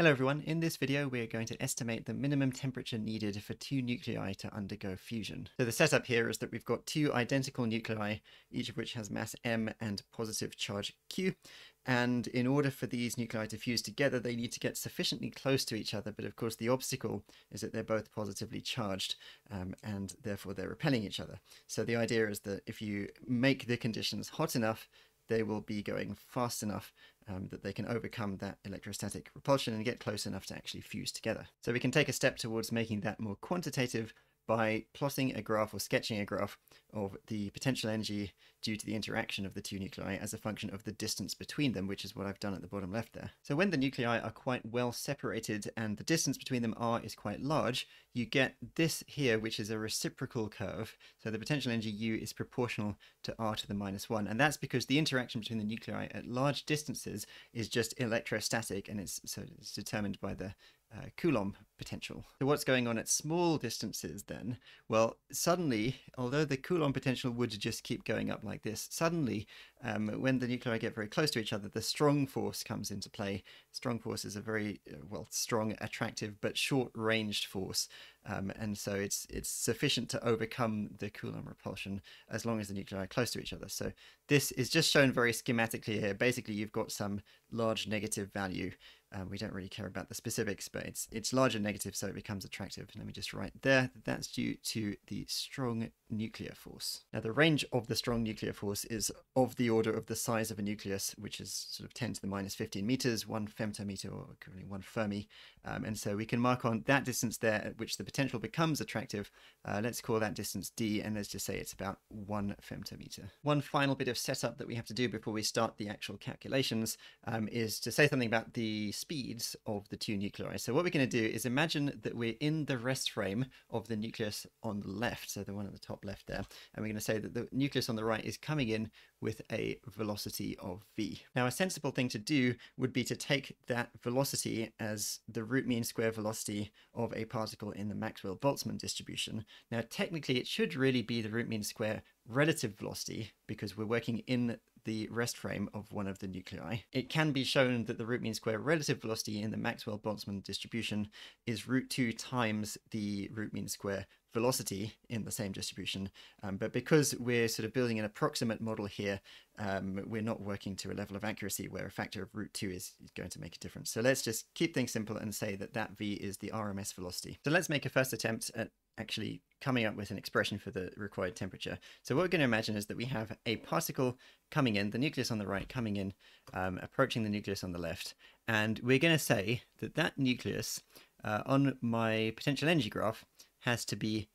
Hello everyone, in this video we're going to estimate the minimum temperature needed for two nuclei to undergo fusion. So the setup here is that we've got two identical nuclei, each of which has mass m and positive charge q, and in order for these nuclei to fuse together they need to get sufficiently close to each other, but of course the obstacle is that they're both positively charged um, and therefore they're repelling each other. So the idea is that if you make the conditions hot enough, they will be going fast enough um, that they can overcome that electrostatic repulsion and get close enough to actually fuse together. So we can take a step towards making that more quantitative by plotting a graph or sketching a graph of the potential energy due to the interaction of the two nuclei as a function of the distance between them, which is what I've done at the bottom left there. So when the nuclei are quite well separated and the distance between them r is quite large, you get this here, which is a reciprocal curve. So the potential energy U is proportional to r to the minus 1. And that's because the interaction between the nuclei at large distances is just electrostatic and it's, so it's determined by the uh, Coulomb potential. So what's going on at small distances then? Well, suddenly, although the Coulomb potential would just keep going up like this, suddenly um, when the nuclei get very close to each other, the strong force comes into play. Strong force is a very, uh, well, strong, attractive, but short-ranged force. Um, and so it's it's sufficient to overcome the Coulomb repulsion as long as the nuclei are close to each other. So this is just shown very schematically here. Basically, you've got some large negative value. Um, we don't really care about the specifics, but it's it's larger negative, so it becomes attractive. Let me just write there that that's due to the strong nuclear force. Now, the range of the strong nuclear force is of the order of the size of a nucleus, which is sort of 10 to the minus 15 meters, one femtometer, or currently one fermi. Um, and so we can mark on that distance there at which the potential becomes attractive. Uh, let's call that distance d, and let's just say it's about one femtometer. One final bit of setup that we have to do before we start the actual calculations um, is to say something about the speeds of the two nuclei. So what we're going to do is imagine that we're in the rest frame of the nucleus on the left, so the one at the top top left there. And we're going to say that the nucleus on the right is coming in with a velocity of v. Now a sensible thing to do would be to take that velocity as the root mean square velocity of a particle in the Maxwell-Boltzmann distribution. Now technically it should really be the root mean square relative velocity because we're working in the rest frame of one of the nuclei. It can be shown that the root mean square relative velocity in the Maxwell-Boltzmann distribution is root 2 times the root mean square velocity in the same distribution. Um, but because we're sort of building an approximate model here, um, we're not working to a level of accuracy where a factor of root 2 is, going to make a difference. So let's just keep things simple and say that that v is the RMS velocity. So let's make a first attempt at actually coming up with an expression for the required temperature. So what we're going to imagine is that we have a particle coming in, the nucleus on the right coming in, um, approaching the nucleus on the left, and we're going to say that that nucleus uh, on my potential energy graph has to be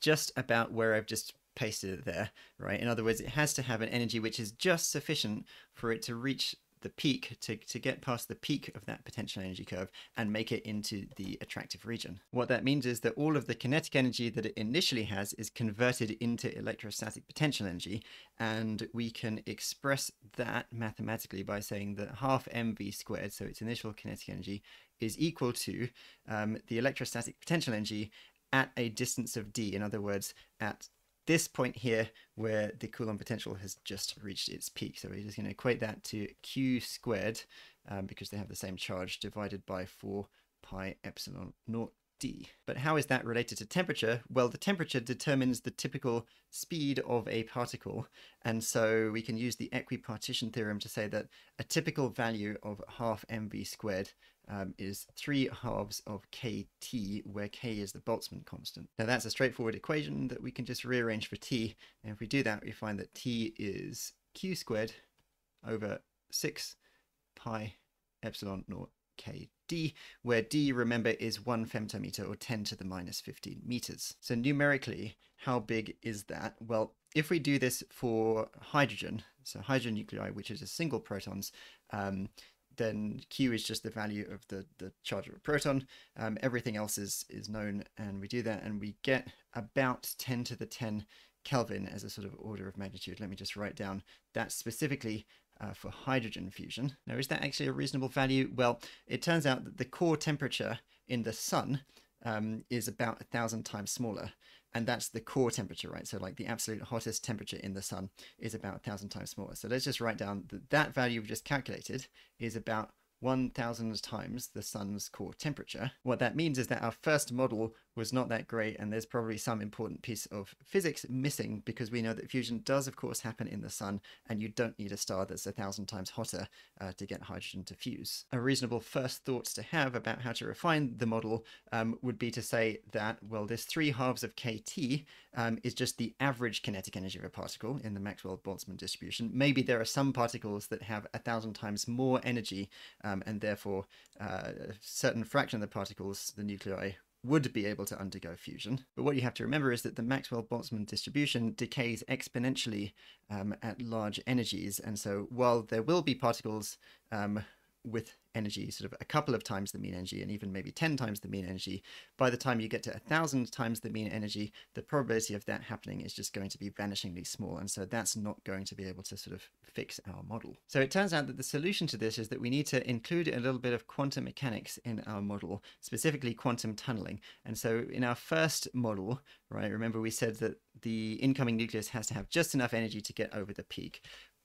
just about where I've just pasted it there, right? In other words, it has to have an energy which is just sufficient for it to reach the peak to, to get past the peak of that potential energy curve and make it into the attractive region. What that means is that all of the kinetic energy that it initially has is converted into electrostatic potential energy and we can express that mathematically by saying that half mv squared, so its initial kinetic energy, is equal to um, the electrostatic potential energy at a distance of d, in other words, at this point here where the Coulomb potential has just reached its peak. So we're just going to equate that to q squared um, because they have the same charge divided by 4 pi epsilon naught d. But how is that related to temperature? Well, the temperature determines the typical speed of a particle. And so we can use the equipartition theorem to say that a typical value of half mv squared um, is 3 halves of kt, where k is the Boltzmann constant. Now that's a straightforward equation that we can just rearrange for t, and if we do that, we find that t is q squared over 6 pi epsilon naught kd, where d, remember, is 1 femtometer, or 10 to the minus 15 meters. So numerically, how big is that? Well, if we do this for hydrogen, so hydrogen nuclei, which is a single protons, um, then Q is just the value of the, the charge of a proton. Um, everything else is, is known, and we do that, and we get about 10 to the 10 Kelvin as a sort of order of magnitude. Let me just write down that specifically uh, for hydrogen fusion. Now, is that actually a reasonable value? Well, it turns out that the core temperature in the sun um, is about a thousand times smaller and that's the core temperature, right? So like the absolute hottest temperature in the sun is about a thousand times smaller. So let's just write down that that value we just calculated is about 1000 times the sun's core temperature. What that means is that our first model was not that great, and there's probably some important piece of physics missing because we know that fusion does, of course, happen in the sun, and you don't need a star that's a thousand times hotter uh, to get hydrogen to fuse. A reasonable first thoughts to have about how to refine the model um, would be to say that, well, this 3 halves of kT um, is just the average kinetic energy of a particle in the Maxwell-Boltzmann distribution. Maybe there are some particles that have a thousand times more energy, um, and therefore uh, a certain fraction of the particles, the nuclei, would be able to undergo fusion. But what you have to remember is that the Maxwell-Boltzmann distribution decays exponentially um, at large energies. And so while there will be particles um, with energy sort of a couple of times the mean energy and even maybe 10 times the mean energy. By the time you get to a thousand times the mean energy the probability of that happening is just going to be vanishingly small. And so that's not going to be able to sort of fix our model. So it turns out that the solution to this is that we need to include a little bit of quantum mechanics in our model specifically quantum tunneling. And so in our first model right remember we said that the incoming nucleus has to have just enough energy to get over the peak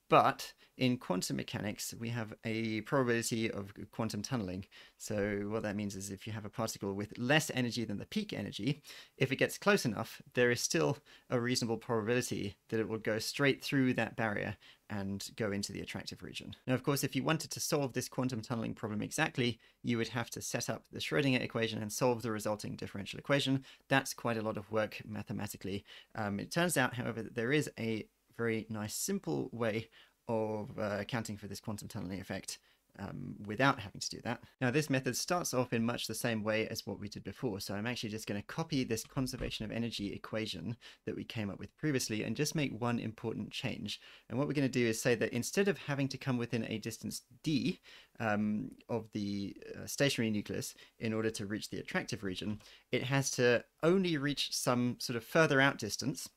but in quantum mechanics, we have a probability of quantum tunneling. So what that means is if you have a particle with less energy than the peak energy, if it gets close enough, there is still a reasonable probability that it will go straight through that barrier and go into the attractive region. Now, of course, if you wanted to solve this quantum tunneling problem exactly, you would have to set up the Schrodinger equation and solve the resulting differential equation. That's quite a lot of work mathematically. Um, it turns out, however, that there is a very nice simple way of uh, accounting for this quantum tunneling effect um, without having to do that. Now this method starts off in much the same way as what we did before, so I'm actually just going to copy this conservation of energy equation that we came up with previously and just make one important change. And what we're going to do is say that instead of having to come within a distance d um, of the uh, stationary nucleus in order to reach the attractive region, it has to only reach some sort of further out distance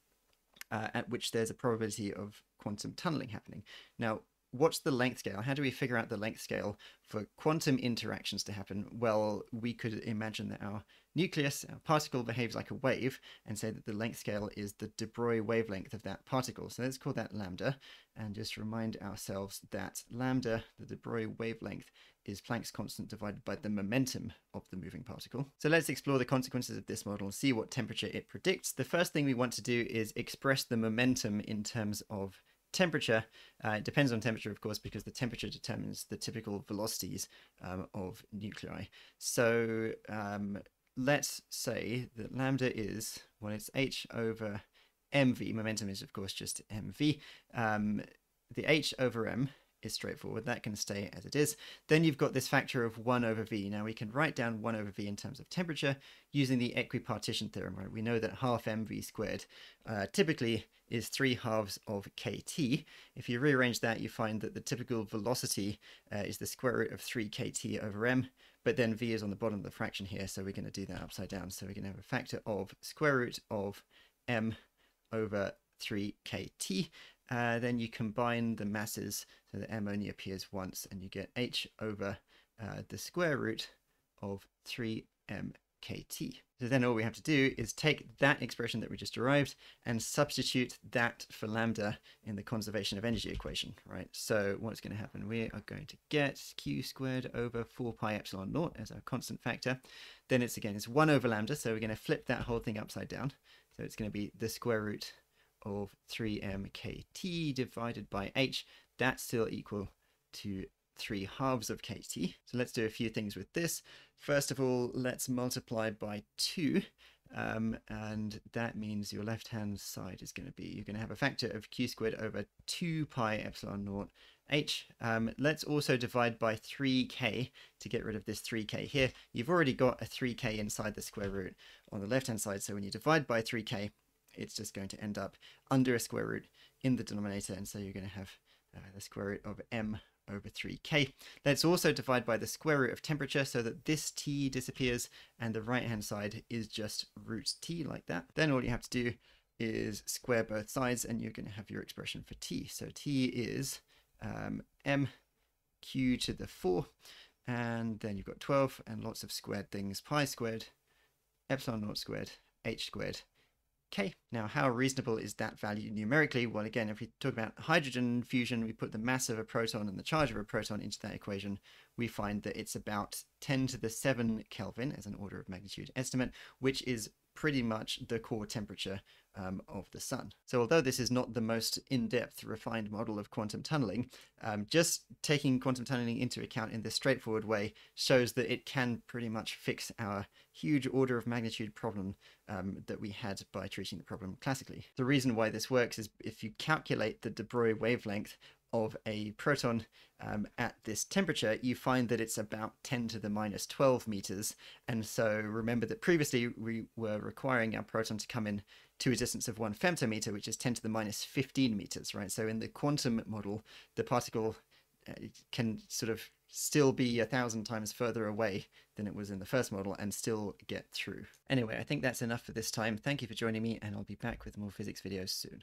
uh, at which there's a probability of quantum tunneling happening. Now, what's the length scale? How do we figure out the length scale for quantum interactions to happen? Well, we could imagine that our nucleus, our particle behaves like a wave and say that the length scale is the de Broglie wavelength of that particle. So let's call that lambda and just remind ourselves that lambda, the de Broglie wavelength, is Planck's constant divided by the momentum of the moving particle. So let's explore the consequences of this model and see what temperature it predicts. The first thing we want to do is express the momentum in terms of temperature. Uh, it depends on temperature, of course, because the temperature determines the typical velocities um, of nuclei. So um, let's say that lambda is, well, it's h over mv. Momentum is, of course, just mv. Um, the h over m is straightforward. That can stay as it is. Then you've got this factor of 1 over v. Now we can write down 1 over v in terms of temperature using the equipartition theorem. Right? We know that half mv squared uh, typically is 3 halves of kt. If you rearrange that, you find that the typical velocity uh, is the square root of 3 kt over m, but then v is on the bottom of the fraction here, so we're going to do that upside down. So we're going to have a factor of square root of m over 3 kt, uh, then you combine the masses so that m only appears once and you get h over uh, the square root of 3mkt. So then all we have to do is take that expression that we just derived and substitute that for lambda in the conservation of energy equation, right? So what's going to happen? We are going to get q squared over 4 pi epsilon naught as our constant factor. Then it's again, it's 1 over lambda, so we're going to flip that whole thing upside down. So it's going to be the square root of 3mkt divided by h, that's still equal to 3 halves of kt. So let's do a few things with this. First of all, let's multiply by 2. Um, and that means your left-hand side is going to be, you're going to have a factor of q squared over 2 pi epsilon naught h. Um, let's also divide by 3k to get rid of this 3k here. You've already got a 3k inside the square root on the left-hand side, so when you divide by 3k, it's just going to end up under a square root in the denominator, and so you're going to have uh, the square root of m over 3k. Let's also divide by the square root of temperature so that this t disappears and the right hand side is just root t like that. Then all you have to do is square both sides and you're going to have your expression for t. So t is um, m q to the 4 and then you've got 12 and lots of squared things pi squared epsilon naught squared h squared Okay, now how reasonable is that value numerically? Well, again, if we talk about hydrogen fusion, we put the mass of a proton and the charge of a proton into that equation. We find that it's about 10 to the 7 Kelvin as an order of magnitude estimate, which is pretty much the core temperature um, of the sun. So although this is not the most in-depth refined model of quantum tunneling, um, just taking quantum tunneling into account in this straightforward way shows that it can pretty much fix our huge order of magnitude problem um, that we had by treating the problem classically. The reason why this works is if you calculate the de Broglie wavelength of a proton um, at this temperature, you find that it's about 10 to the minus 12 meters. And so remember that previously we were requiring our proton to come in to a distance of one femtometer, which is 10 to the minus 15 meters, right? So in the quantum model, the particle uh, can sort of still be a thousand times further away than it was in the first model and still get through. Anyway, I think that's enough for this time. Thank you for joining me, and I'll be back with more physics videos soon.